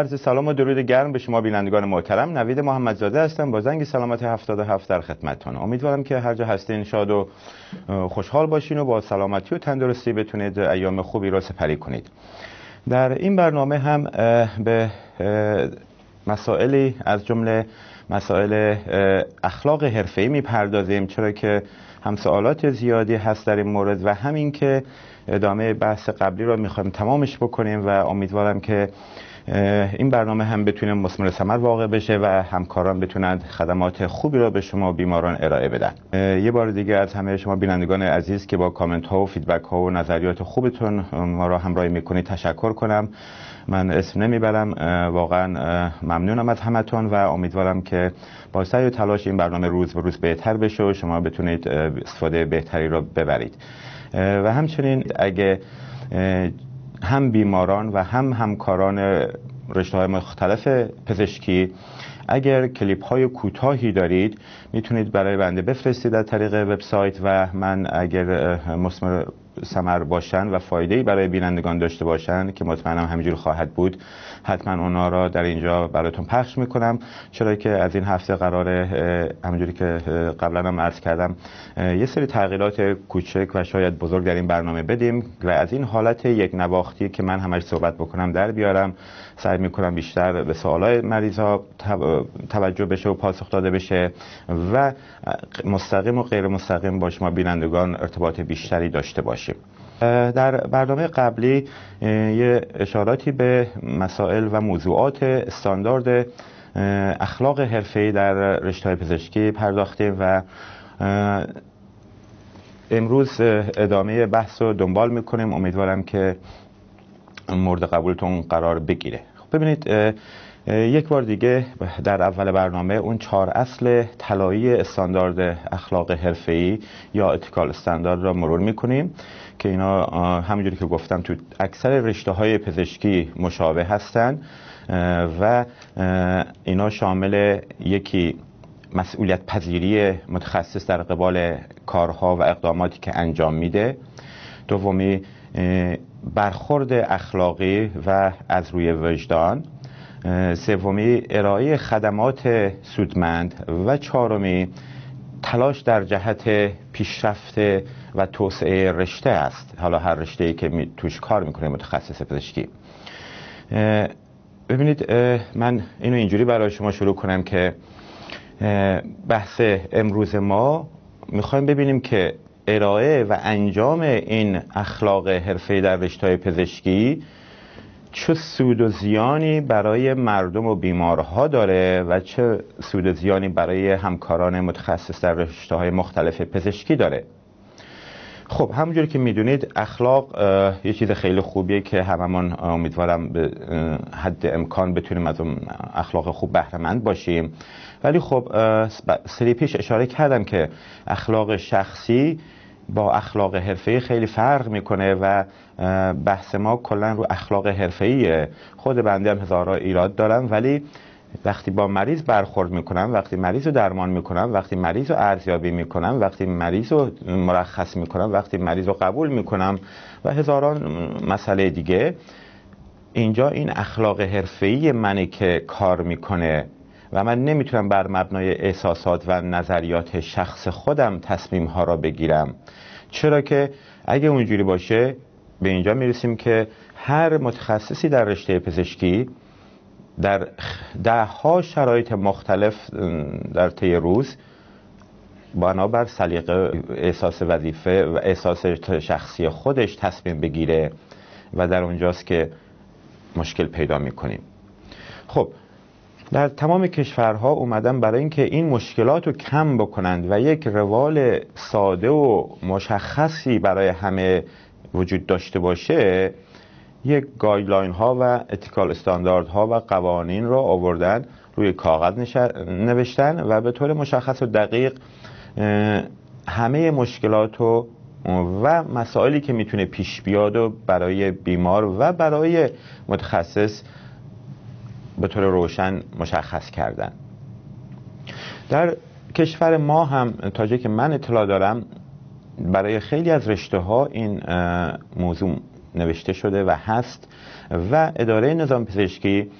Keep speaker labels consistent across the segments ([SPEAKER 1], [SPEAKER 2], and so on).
[SPEAKER 1] عرض سلام و درود گرم به شما بینندگان محترم. نوید محمدزاده هستم. با زنگ سلامت 77 در خدمتتون امیدوارم که هر جا هستین شاد و خوشحال باشین و با سلامتی و تندرستی بتونید ایام خوبی را سپری کنید. در این برنامه هم به مسائلی از جمله مسائل اخلاق حرفه‌ای می‌پردازیم. چرا که هم سوالات زیادی هست در این مورد و همین که ادامه بحث قبلی رو می‌خوایم تمامش بکنیم و امیدوارم که این برنامه هم بتونه مثمر ثمر واقع بشه و همکاران بتونند خدمات خوبی را به شما بیماران ارائه بدن. یه بار دیگه از همه شما بینندگان عزیز که با کامنت ها و فیدبک ها و نظریات خوبتون ما را همراهی می‌کنید تشکر کنم. من اسم نمی‌برم. واقعا ممنونم از همتون و امیدوارم که با سعی و تلاش این برنامه روز به روز بهتر بشه و شما بتونید استفاده بهتری را ببرید. و همچنین اگه هم بیماران و هم همکاران رشته های مختلف پزشکی اگر کلیپ های کوتاهی دارید می‌تونید برای بنده بفرستید از طریق وبسایت و من اگر مسمر سمر باشن و فایده برای بینندگان داشته باشن که مطمئنم همینجور خواهد بود حتما اونا را در اینجا براتون پخش می‌کنم. چرا که از این هفته قراره همینجوری که قبلا هم عرض کردم یه سری تغییرات کوچک و شاید بزرگ در این برنامه بدیم و از این حالت یک نواختی که من همش صحبت بکنم در بیارم. سعی می‌کنم بیشتر به سوالای مریض ها توجه بشه و پاسخ داده بشه و مستقیم و غیر مستقیم با شما بینندگان ارتباط بیشتری داشته باشیم. در برنامه قبلی یه اشاراتی به مسائل و موضوعات استاندارد اخلاق حرفه‌ای در رشته پزشکی پرداختیم و امروز ادامه بحث رو دنبال می‌کنیم. امیدوارم که مورد قبولتون قرار بگیره. ببینید یک بار دیگه در اول برنامه اون چهار اصل طلایی استاندارد اخلاق حرفه‌ای یا اتیکال استاندارد را مرور می‌کنیم که اینا همونجوری که گفتم تو اکثر رشته های پزشکی مشابه هستند و اینا شامل یکی مسئولیت پذیری متخصص در قبال کارها و اقداماتی که انجام میده. دومی برخورد اخلاقی و از روی وجدان سومی ارائه خدمات سودمند و چهارمی تلاش در جهت پیشرفت و توسعه رشته است. حالا هر رشته که توش کار می‌کنه متخصص پزشکی. ببینید من اینو اینجوری برای شما شروع کنم که بحث امروز ما می‌خوایم ببینیم که ارائه و انجام این اخلاق حرفه در رشته پزشکی چه سود و زیانی برای مردم و بیمارها داره و چه سود و زیانی برای همکاران متخصص در رشته های مختلف پزشکی داره. خب همونجوری که می‌دونید اخلاق یه چیز خیلی خوبیه که هممون امیدوارم به حد امکان بتونیم از اون اخلاق خوب بهرهمند باشیم. ولی خب سری پیش اشاره کردم که اخلاق شخصی با اخلاق حرفه‌ای خیلی فرق می‌کنه و بحث ما کلا رو اخلاق حرفه‌ایه. خود بنده هم هزارا ایراد دارم ولی وقتی با مریض برخورد می‌کنم وقتی مریض رو درمان می‌کنم وقتی مریض رو ارزیابی می‌کنم وقتی مریض رو مرخص می‌کنم وقتی مریض رو قبول می‌کنم و هزاران مسئله دیگه اینجا این اخلاق حرفه‌ای منه که کار می‌کنه و من نمی‌تونم بر مبنای احساسات و نظریات شخص خودم تصمیم ها را بگیرم. چرا که اگه اونجوری باشه به اینجا می‌رسیم که هر متخصصی در رشته پزشکی در ده ها شرایط مختلف در طی روز بنابر سلیقه احساس وظیفه و احساس شخصی خودش تصمیم بگیره و در اونجاست که مشکل پیدا می‌کنیم. خب در تمام کشورها اومدن برای اینکه این مشکلات رو کم بکنند و یک روال ساده و مشخصی برای همه وجود داشته باشه یک guideline ها و ethical standard ها و قوانین رو آوردن روی کاغذ نوشتن و به طور مشخص و دقیق همه مشکلات و و مسائلی که می‌تونه پیش بیاد و برای بیمار و برای متخصص به طور روشن مشخص کردن. در کشور ما هم تا که من اطلاع دارم برای خیلی از رشته ها این موضوع نوشته شده و هست و اداره نظام پزشکی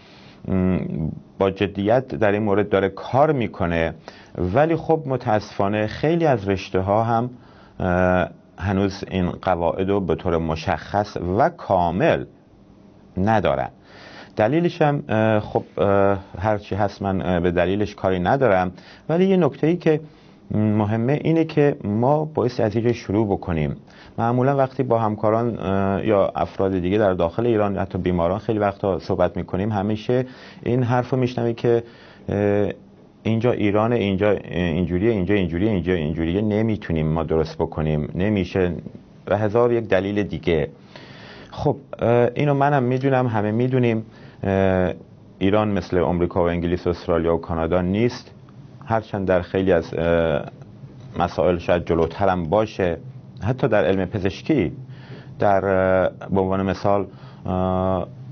[SPEAKER 1] با جدیت در این مورد داره کار می‌کنه. ولی خب متاسفانه خیلی از رشته ها هم هنوز این قواعد رو به طور مشخص و کامل ندارن. دلیلش هم خب هرچی هست من به دلیلش کاری ندارم. ولی یه نکته ای که مهمه اینه که ما باعث از اینجا شروع بکنیم. معمولا وقتی با همکاران یا افراد دیگه در داخل ایران حتی بیماران خیلی وقتا صحبت می‌کنیم همیشه این حرف رو میشنوی که اینجا ایران اینجا اینجوریه اینجا اینجوریه اینجا اینجوریه نمی‌تونیم ما درست بکنیم. نمیشه. و هزار یک دلیل دیگه. خب اینو منم می‌دونم همه می‌دونیم ایران مثل امریکا و انگلیس و استرالیا و کانادا نیست. هرچند در خیلی از مسائل شاید جلوترم باشه حتی در علم پزشکی در به عنوان مثال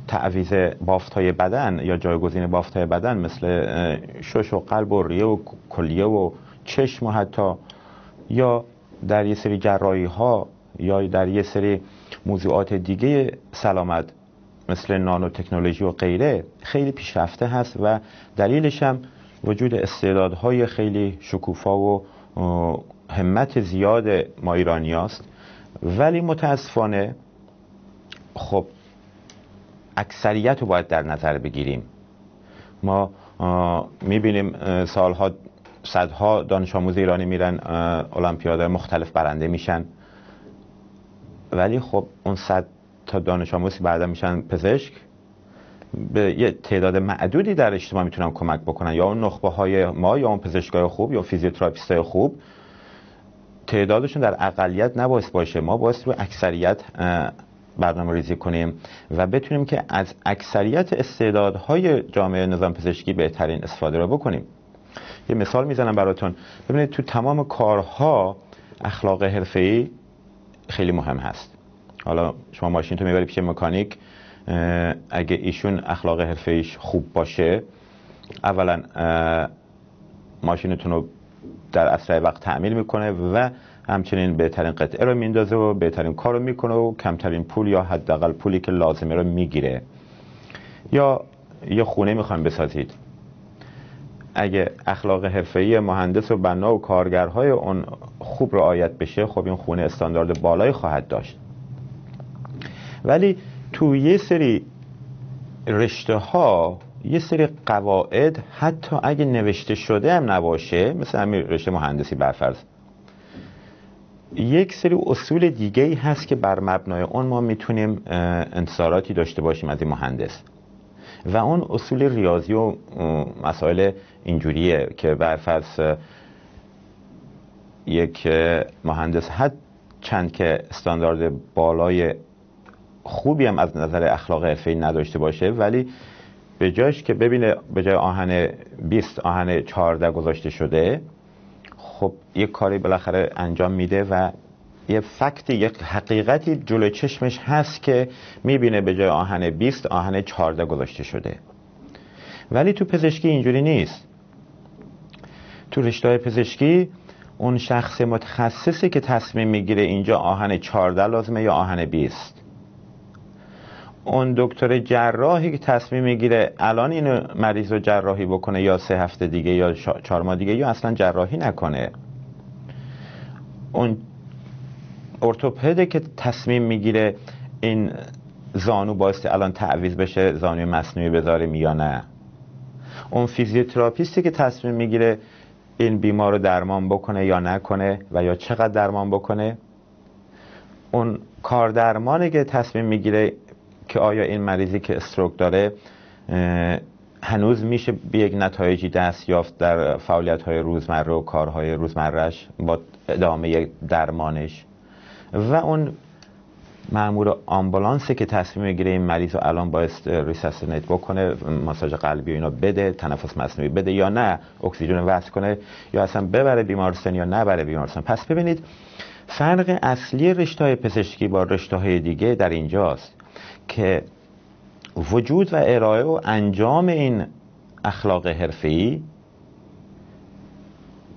[SPEAKER 1] تعویز بافت های بدن یا جایگزین بافت های بدن مثل شش و قلب و ریه و کلیه و چشم و حتی یا در یه سری جرایی ها یا در یه سری موضوعات دیگه سلامت مثل نانو تکنولوژی و غیره خیلی پیشرفته هست و دلیلش هم وجود استعدادهای خیلی شکوفا و همت زیاد ما ایرانی است ولی متاسفانه خب اکثریت رو باید در نظر بگیریم. ما می‌بینیم سالها صدها دانش آموز ایرانی میرن المپیاد مختلف برنده میشن. ولی خب اون صد تا دانش آموزی بعدا میشن پزشک. به یه تعداد معدودی در اجتماع می‌تونن کمک بکنن یا اون نخبه های ما یا اون پزشکای خوب یا فیزیوتراپیست های خوب تعدادشون در اقلیت نباید باشه. ما باید رو اکثریت برنامه ریزی کنیم و بتونیم که از اکثریت استعدادهای جامعه نظام پزشکی بهترین استفاده رو بکنیم. یه مثال می‌زنم براتون. ببینید تو تمام کارها اخلاق حرفه‌ای خیلی مهم هست. حالا شما ماشین تو می‌بری پیش مکانیک اگه ایشون اخلاق حرفه‌ایش خوب باشه اولا ماشینتون رو در اسرع وقت تعمیر می‌کنه و همچنین بهترین قطعه رو میندازه و بهترین کار رو می‌کنه و کمترین پول یا حداقل پولی که لازمه رو می‌گیره. یا یه خونه می‌خوایم بسازید. اگه اخلاق حرفه‌ای مهندس و بنا و کارگرهای اون خوب رعایت بشه خب این خونه استاندارد بالایی خواهد داشت. ولی تو یه سری رشته ها یه سری قواعد حتی اگه نوشته شده هم نباشه مثل همین رشته مهندسی برفرض. یک سری اصول دیگه ای هست که بر مبنای اون ما می‌تونیم انتظاراتی داشته باشیم از این مهندس. و اون اصول ریاضی و مسائل اینجوریه که برفرض یک مهندس حد چند که استاندارد بالای خوبی هم از نظر اخلاق حرفه‌ای نداشته باشه ولی به جایش که ببینه به جای آهن 20 آهن 14 گذاشته شده خب یک کاری بالاخره انجام میده و یه فکتی یک حقیقتی جلوی چشمش هست که می‌بینه به جای آهن 20 آهن 14 گذاشته شده. ولی تو پزشکی اینجوری نیست. تو رشته پزشکی اون شخص متخصصی که تصمیم می‌گیره اینجا آهن 14 لازمه یا آهن 20 اون دکتر جراحی که تصمیم می‌گیره الان اینو مریض رو جراحی بکنه یا سه هفته دیگه یا چهار ماه دیگه یا اصلا جراحی نکنه. اون ارتوپده که تصمیم می‌گیره این زانو باعث الان تعویض بشه زانوی مصنوعی بذاریم یا نه. اون فیزیوتراپیستی که تصمیم می‌گیره این بیمار رو درمان بکنه یا نکنه و یا چقدر درمان بکنه. اون کاردرمانی که تصمیم می‌گیره که آیا این مریضی که استروک داره هنوز میشه به یک نتایجی دست یافت در فعالیت های روزمره و کارهای روزمرهش با ادامه درمانش؟ و اون معمور آمبولانسی که تصمیم می‌گیره این مریض رو الان باید ریسسنیت بکنه ماساژ قلبی اینا بده تنفس مصنوعی بده یا نه اکسیژن وصل کنه یا اصلا ببره بیمارستان یا نبره بیمارستان. پس ببینید فرق اصلی رشته های پزشکی با رشته های دیگه در اینجاست. که وجود و ارائه و انجام این اخلاق حرفه‌ای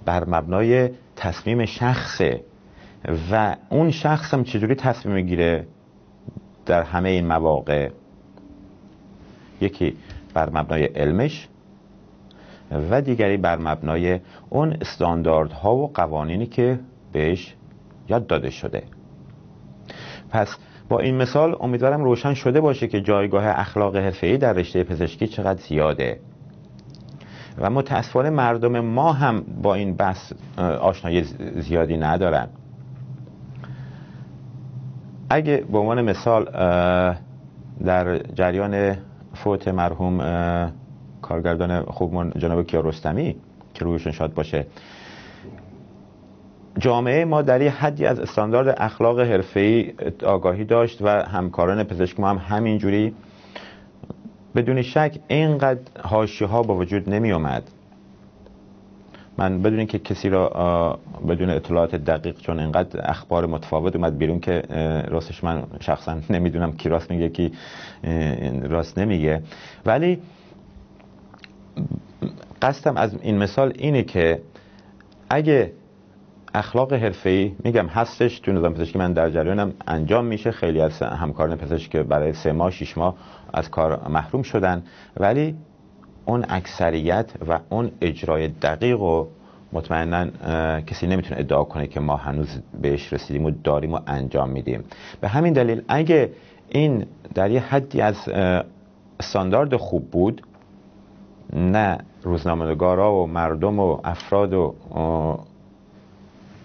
[SPEAKER 1] بر مبنای تصمیم شخصه و اون شخص هم چجوری تصمیم می‌گیره در همه این مواقع؟ یکی بر مبنای علمش و دیگری بر مبنای اون استانداردها و قوانینی که بهش یاد داده شده. پس با این مثال امیدوارم روشن شده باشه که جایگاه اخلاق حرفه‌ای در رشته پزشکی چقدر زیاده. و متاسفانه مردم ما هم با این بحث آشنایی زیادی ندارن. اگه به عنوان مثال در جریان فوت مرحوم کارگردان خوبمون جناب کیارستمی که رویشون شاد باشه. جامعه ما در یه حدی از استاندارد اخلاق حرفه‌ای آگاهی داشت و همکاران پزشک ما هم همینجوری بدون شک اینقدر هاشی ها با وجود نمی اومد من بدون که کسی را بدون اطلاعات دقیق چون اینقدر اخبار متفاوت اومد بیرون که راستش من شخصا نمی‌دونم کی راست میگه کی راست نمیگه. ولی قصدم از این مثال اینه که اگه اخلاق حرفه‌ای میگم هستش تو نظام پزشکی. من در جریانم انجام میشه. خیلی از همکاران پزشک برای سه ماه شش ماه از کار محروم شدن. ولی اون اکثریت و اون اجرای دقیق و مطمئنا کسی نمی‌تونه ادعا کنه که ما هنوز بهش رسیدیم و داریم و انجام میدیم. به همین دلیل اگه این در یه حدی از استاندارد خوب بود نه روزنامه‌نگارا و مردم و افراد و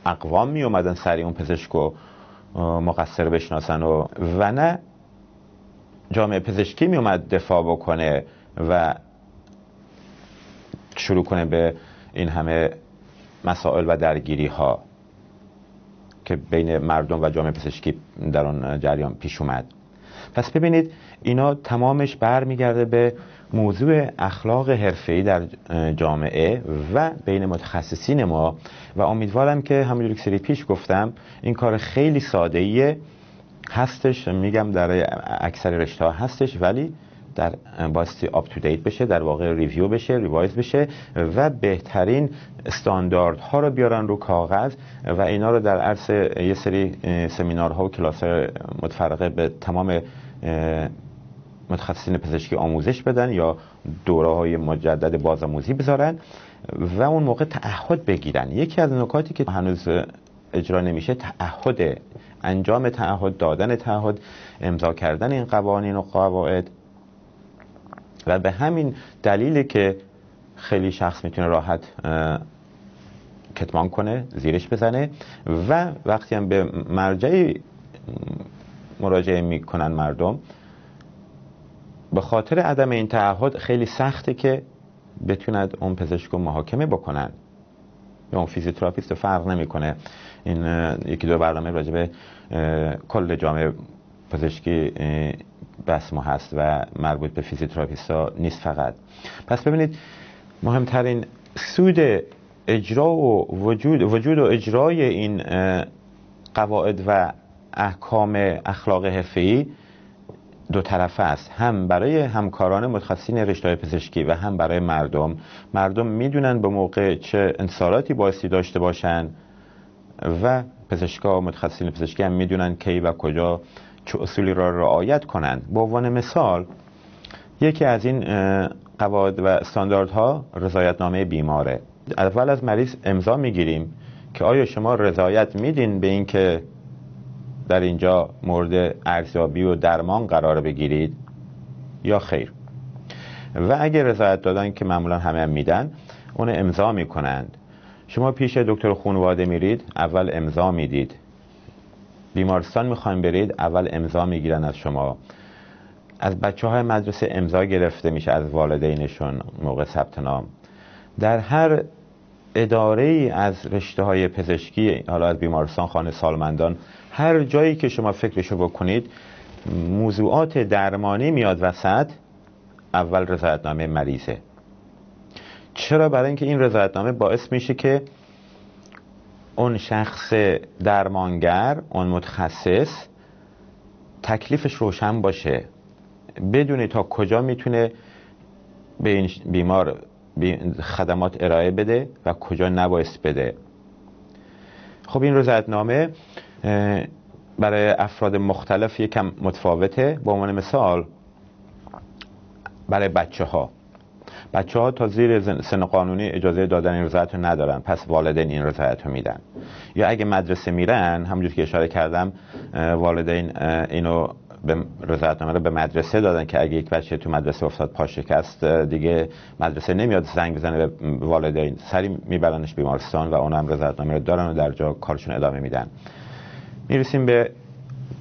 [SPEAKER 1] اقوام می اومدن سری اون پزشک و مقصر بشناسن و و نه جامعه پزشکی می اومد دفاع بکنه و شروع کنه به این همه مسائل و درگیری ها که بین مردم و جامعه پزشکی در آن جریان پیش اومد. پس ببینید اینا تمامش برمیگرده به موضوع اخلاق حرفه‌ای در جامعه و بین متخصصین ما و امیدوارم که همونجوری که سری پیش گفتم این کار خیلی ساده هستش میگم در اکثر رشته ها هستش ولی بایستی up to date بشه در واقع review بشه revise بشه و بهترین ها رو بیارن رو کاغذ و اینا رو در عرض یه سری سمینارها و کلاس متفرقه به تمام متخصصین پزشکی آموزش بدن یا دوره های مجدد بازآموزی بذارن و اون موقع تعهد بگیرن. یکی از نکاتی که هنوز اجرا نمیشه تعهد انجام تعهد دادن تعهد امضا کردن این قوانین و قواعد. و به همین دلیل که خیلی شخص می‌تونه راحت کتمان کنه زیرش بزنه و وقتی هم به مرجعی مراجعه می‌کنن مردم به خاطر عدم این تعهد خیلی سخته که بتونند اون پزشک رو محاکمه بکنن. یا اون فیزیوتراپیست فرق نمی‌کنه. این یکی دو برنامه راجع به کل جامعه پزشکی بس ما هست و مربوط به فیزیوتراپیست نیست فقط. پس ببینید مهمترین سود اجرا و وجود وجود و اجرای این قواعد و احکام اخلاق حرفه‌ای دو طرفه است. هم برای همکاران متخصصین رشته پزشکی و هم برای مردم. مردم می‌دونن به موقع چه انصاراتی بایستی داشته باشن و پزشکا و متخصصین پزشکی هم می‌دونن کی و کجا چه اصولی را رعایت کنند. به عنوان مثال یکی از این قواعد و استانداردها رضایتنامه بیماره. اول از مریض امضا می‌گیریم که آیا شما رضایت میدین به اینکه در اینجا مورد ارزیابی و درمان قرار بگیرید یا خیر. و اگر رضایت دادن که معمولا همه هم میدن اون امضا می‌کنند. شما پیش دکتر خونواده میرید اول امضا می‌دید. بیمارستان می‌خوایم برید اول امضا می‌گیرن از شما. از بچه های مدرسه امضا گرفته میشه از والدینشون موقع ثبت نام. در هر اداره ای از رشته های پزشکی حالا از بیمارستان خانه سالمندان هر جایی که شما فکرشو بکنید موضوعات درمانی میاد وسط اول رضایتنامه مریضه. چرا؟ برای اینکه این رضایتنامه باعث میشه که اون شخص درمانگر اون متخصص تکلیفش روشن باشه. بدونه تا کجا می‌تونه به این بیمار خدمات ارائه بده و کجا نبایست بده. خب این رضایتنامه برای افراد مختلف یکم متفاوته. به عنوان مثال برای بچه ها بچه ها تا زیر سن قانونی اجازه دادن این رضایت رو ندارن پس والدین این رضایت رو میدن. یا اگه مدرسه میرن همونجور که اشاره کردم والدین اینو به رضایتنامه رو به مدرسه دادن که اگه یک بچه تو مدرسه افتاد پا شکست دیگه مدرسه نمیاد زنگ بزنه به والدین. سری میبرنش بیمارستان و اون هم رضایتنامه رو دارن و در جا کارشون ادامه میدن. می‌رسیم به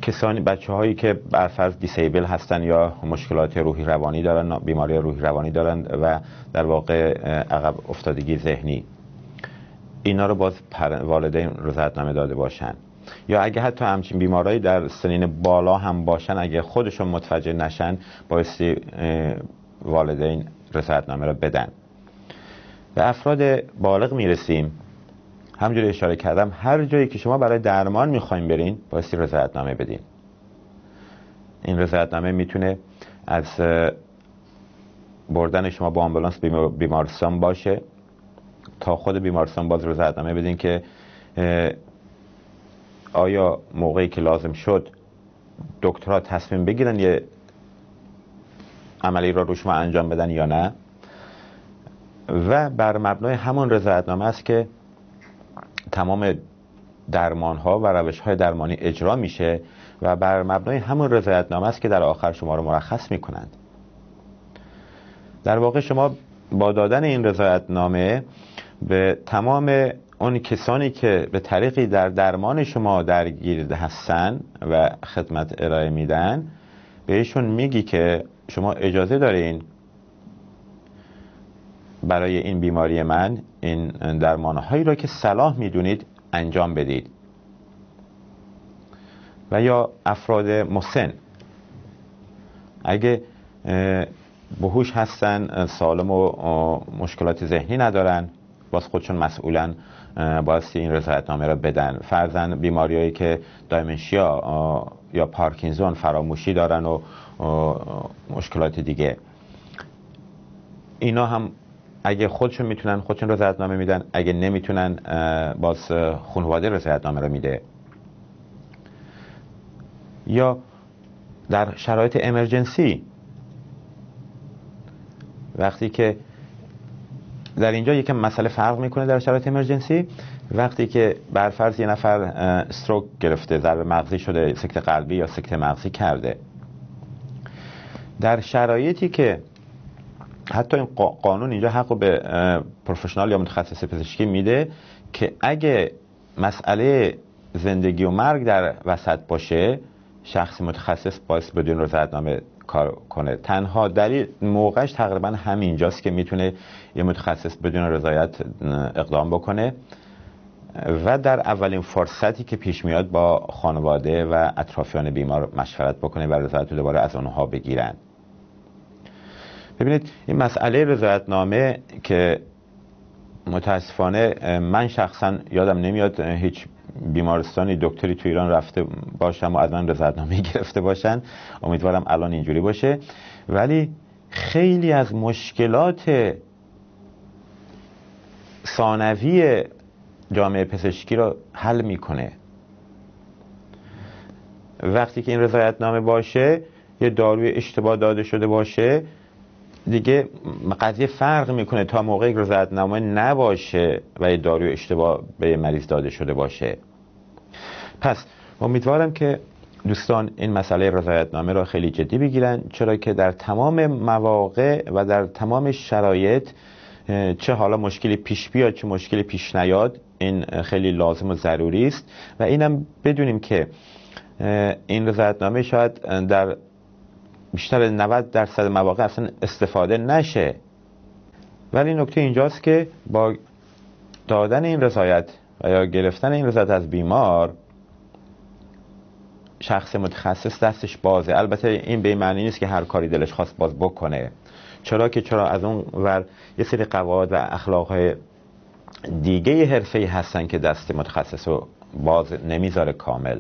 [SPEAKER 1] کسانی بچه هایی که برفرض دیسیبل هستن یا مشکلات روحی روانی دارن بیماری روحی روانی دارن و در واقع عقب افتادگی ذهنی. اینا رو باز والدین رضایتنامه داده باشن. یا اگه حتی همچین بیمارایی در سنین بالا هم باشن اگه خودشون متوجه نشن بایستی والدین رضایتنامه رو بدن. به افراد بالغ می‌رسیم. همجوری اشاره کردم هر جایی که شما برای درمان می‌خوایم برین بایستی رضایتنامه بدین. این رضایتنامه می‌تونه از بردن شما با آمبولانس بیمارستان باشه. تا خود بیمارستان باز رضایتنامه بدین که آیا موقعی که لازم شد دکترها تصمیم بگیرن یه عملی را رو شما انجام بدن یا نه؟ و بر مبنای همون رضایتنامه است که تمام درمان ها و روش های درمانی اجرا میشه و بر مبنای همون رضایتنامه است که در آخر شما رو مرخص می‌کنند. در واقع شما با دادن این رضایتنامه به تمام اون کسانی که به طریقی در درمان شما درگیر هستن و خدمت ارائه میدن بهشون میگی که شما اجازه دارین برای این بیماری من این درمان هایی را که صلاح می‌دونید انجام بدید. و یا افراد مسن اگه بهوش هستن سالم و مشکلات ذهنی ندارن باز خودشون مسئولن. بایستی این رضایتنامه را بدن. فرزن بیماریایی که دایمنشیا یا پارکینزون فراموشی دارن و مشکلات دیگه. اینا هم اگه خودشون می‌تونن خودشون رضایتنامه میدن. اگه نمی‌تونن باز خانواده رضایتنامه رو میده. یا در شرایط امرجنسی وقتی که در اینجا یکم مسئله فرق می‌کنه در شرایط امرجنسی وقتی که برفرض یه نفر استروک گرفته ضربه مغزی شده سکته قلبی یا سکته مغزی کرده. در شرایطی که حتی این قانون اینجا حق به پروفشنال یا متخصص پزشکی میده که اگه مسئله زندگی و مرگ در وسط باشه شخصی متخصص باعث بدون رضایتنامه کار کنه. تنها دلیل موقعش تقریبا همینجاست که می‌تونه یه متخصص بدون رضایت اقدام بکنه و در اولین فرصتی که پیش میاد با خانواده و اطرافیان بیمار مشورت بکنه و رضایت رو دوباره از اونها بگیرن. ببینید این مسئله رضایتنامه که متاسفانه من شخصا یادم نمیاد هیچ بیمارستانی دکتری تو ایران رفته باشم و از من رضایتنامه گرفته باشن. امیدوارم الان اینجوری باشه. ولی خیلی از مشکلات ثانوی جامعه پزشکی رو حل می‌کنه. وقتی که این رضایتنامه باشه یه داروی اشتباه داده شده باشه. دیگه قضیه فرق می‌کنه تا موقعی که رضایتنامه نباشه و داروی اشتباه به مریض داده شده باشه. پس امیدوارم که دوستان این مسئله رضایتنامه را خیلی جدی بگیرن چرا که در تمام مواقع و در تمام شرایط چه حالا مشکلی پیش بیاد چه مشکلی پیش نیاد این خیلی لازم و ضروری است. و اینم بدونیم که این رضایتنامه شاید در بیشتر 90 درصد مواقع اصلا استفاده نشه. ولی نکته اینجاست که با دادن این رضایت و یا گرفتن این رضایت از بیمار شخص متخصص دستش بازه. البته این به معنی نیست که هر کاری دلش خواست باز بکنه. چرا که چرا از اون ور یه سری قواعد و اخلاق دیگه حرفه هستن که دست متخصص رو باز نمی‌ذاره کامل.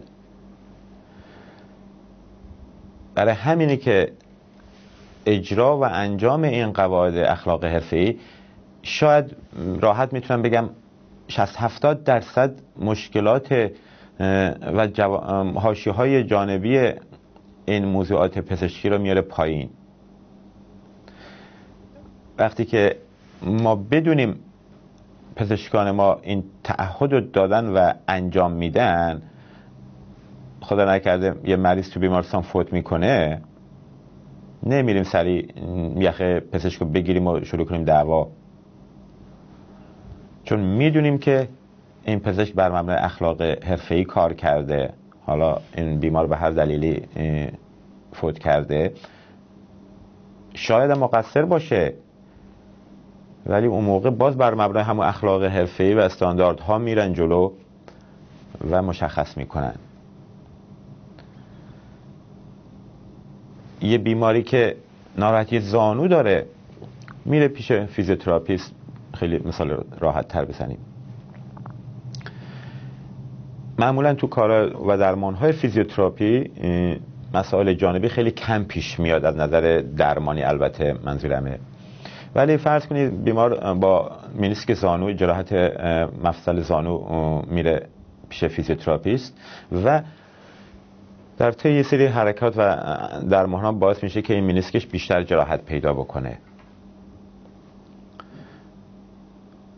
[SPEAKER 1] برای همینه که اجرا و انجام این قواعد اخلاق حرفه‌ای شاید راحت می‌تونم بگم 60 70 درصد مشکلات و هاشی های جانبی این موضوعات پزشکی رو میاره پایین. وقتی که ما بدونیم پزشکان ما این تعهد رو دادن و انجام میدن خدا نکرده یه مریض تو بیمارستان فوت می‌کنه نمیریم سری یخ پزشک رو بگیریم و شروع کنیم دعوا. چون می‌دونیم که این پزشک بر مبنای اخلاق حرفه‌ای کار کرده. حالا این بیمار به هر دلیلی فوت کرده. شاید مقصر باشه ولی اون موقع باز بر مبنای همون اخلاق حرفه‌ای و استانداردها میرن جلو و مشخص می‌کنن. یه بیماری که ناراحتی زانو داره میره پیش فیزیوتراپیست. خیلی مثال راحت تر بزنیم. معمولا تو کار و درمان های فیزیوتراپی مسائل جانبی خیلی کم پیش میاد از نظر درمانی البته منظورمه. ولی فرض کنید بیمار با مینیسک زانو جراحت مفصل زانو میره پیش فیزیوتراپیست و در طی یه سری حرکات و درمان باعث میشه که این مینیسکش بیشتر جراحت پیدا بکنه.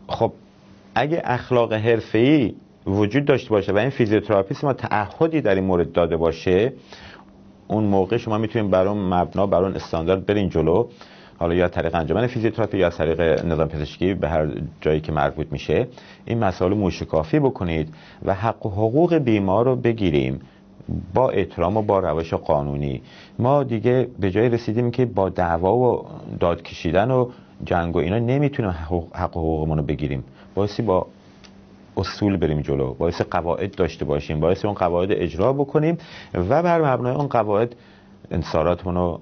[SPEAKER 1] خب اگه اخلاق حرفه‌ای وجود داشته باشه و این فیزیوتراپیست ما تعهدی در این مورد داده باشه اون موقع شما می‌تونید بر اون مبنا بر اون استاندارد برین جلو. حالا یا طریق انجمن فیزیوتراپی یا طریق نظام پزشکی به هر جایی که مربوط میشه. این مسائل موشکافی بکنید و حق و حقوق بیمار رو بگیریم. با احترام و با روش قانونی. ما دیگه به جای رسیدیم که با دعوا و داد کشیدن و جنگ و اینا نمی‌تونیم حق و حقوقمون رو بگیریم. بایستی با اصول بریم جلو. باعث قواعد داشته باشیم. باعث اون قواعد اجرا بکنیم و بر مبنای اون قواعد انصاراتمون رو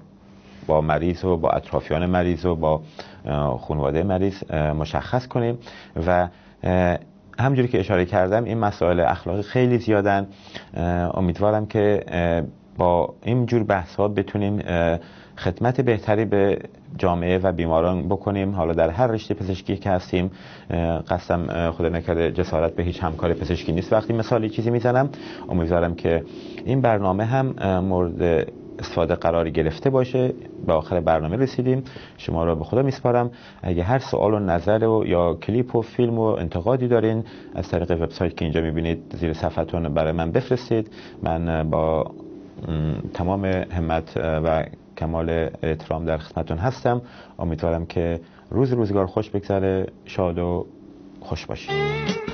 [SPEAKER 1] با مریض و با اطرافیان مریض و با خانواده مریض مشخص کنیم و همجوری که اشاره کردم این مسائل اخلاقی خیلی زیادن. امیدوارم که با این جور بحث ها بتونیم خدمت بهتری به جامعه و بیماران بکنیم. حالا در هر رشته پزشکی که هستیم قسم خدا نکرده جسارت به هیچ همکار پزشکی نیست. وقتی مثالی چیزی می‌زنم امیدوارم که این برنامه هم مورد استفاده قراری گرفته باشه به آخر برنامه رسیدیم. شما را به خدا میسپارم. اگه هر سوال و نظر و یا کلیپ و فیلم و انتقادی دارین از طریق وبسایت که اینجا می‌بینید زیر صفحتون برای من بفرستید. من با تمام همت و کمال احترام در خدمتتون هستم. امیدوارم که روز روزگار خوش بگذره. شاد و خوش باشید.